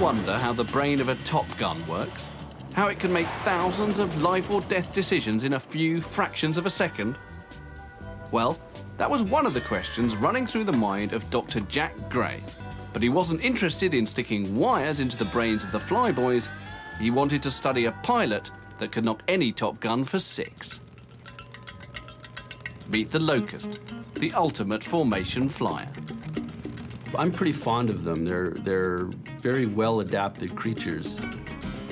wonder how the brain of a Top Gun works? How it can make thousands of life or death decisions in a few fractions of a second? Well, that was one of the questions running through the mind of Dr. Jack Gray. But he wasn't interested in sticking wires into the brains of the flyboys. He wanted to study a pilot that could knock any Top Gun for six. Meet the Locust, the ultimate formation flyer. I'm pretty fond of them. They're, they're very well adapted creatures.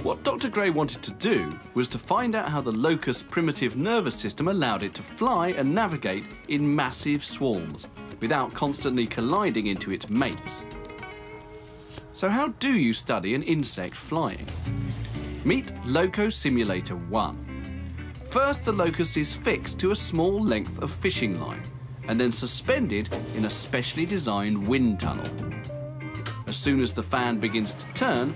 What Dr. Gray wanted to do was to find out how the locust's primitive nervous system allowed it to fly and navigate in massive swarms without constantly colliding into its mates. So how do you study an insect flying? Meet Loco Simulator 1. First, the locust is fixed to a small length of fishing line and then suspended in a specially designed wind tunnel. As soon as the fan begins to turn,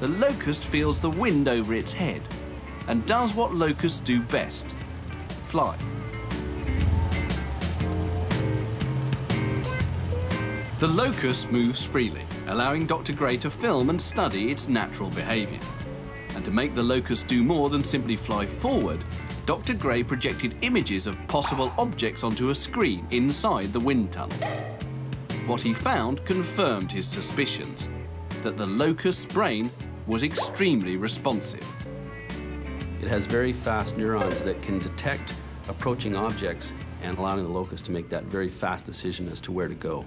the locust feels the wind over its head and does what locusts do best fly. The locust moves freely, allowing Dr. Gray to film and study its natural behaviour. And to make the locust do more than simply fly forward, Dr. Gray projected images of possible objects onto a screen inside the wind tunnel. What he found confirmed his suspicions that the locust's brain was extremely responsive. It has very fast neurons that can detect approaching objects and allowing the locust to make that very fast decision as to where to go.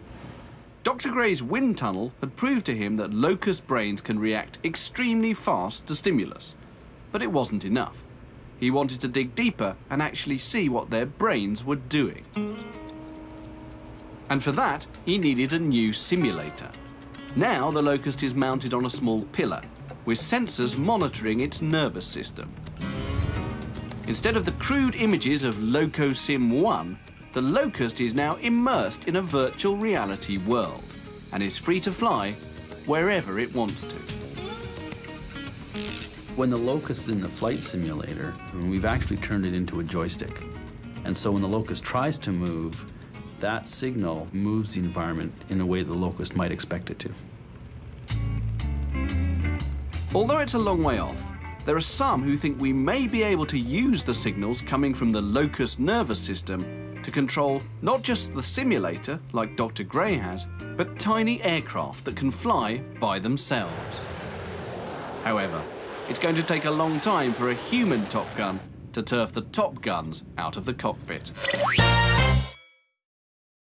Dr. Gray's wind tunnel had proved to him that locust brains can react extremely fast to stimulus. But it wasn't enough. He wanted to dig deeper and actually see what their brains were doing. And for that, he needed a new simulator. Now the locust is mounted on a small pillar, with sensors monitoring its nervous system. Instead of the crude images of LocoSim 1, the locust is now immersed in a virtual reality world and is free to fly wherever it wants to. When the locust is in the flight simulator, we've actually turned it into a joystick. And so when the locust tries to move, that signal moves the environment in a way the locust might expect it to. Although it's a long way off, there are some who think we may be able to use the signals coming from the locust nervous system to control not just the simulator, like Dr. Gray has, but tiny aircraft that can fly by themselves. However, it's going to take a long time for a human Top Gun to turf the Top Guns out of the cockpit.